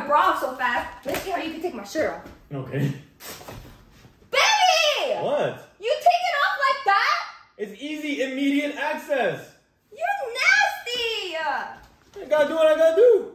my bra off so fast. Let's see how you can take my shirt off. Okay. Baby! What? You take it off like that? It's easy, immediate access. You're nasty! I gotta do what I gotta do.